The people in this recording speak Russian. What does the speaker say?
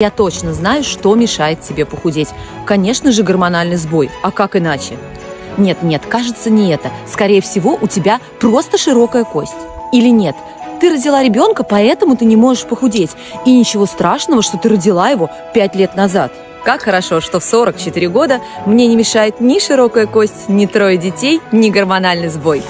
Я точно знаю, что мешает тебе похудеть. Конечно же, гормональный сбой. А как иначе? Нет, нет, кажется, не это. Скорее всего, у тебя просто широкая кость. Или нет, ты родила ребенка, поэтому ты не можешь похудеть. И ничего страшного, что ты родила его пять лет назад. Как хорошо, что в 44 года мне не мешает ни широкая кость, ни трое детей, ни гормональный сбой.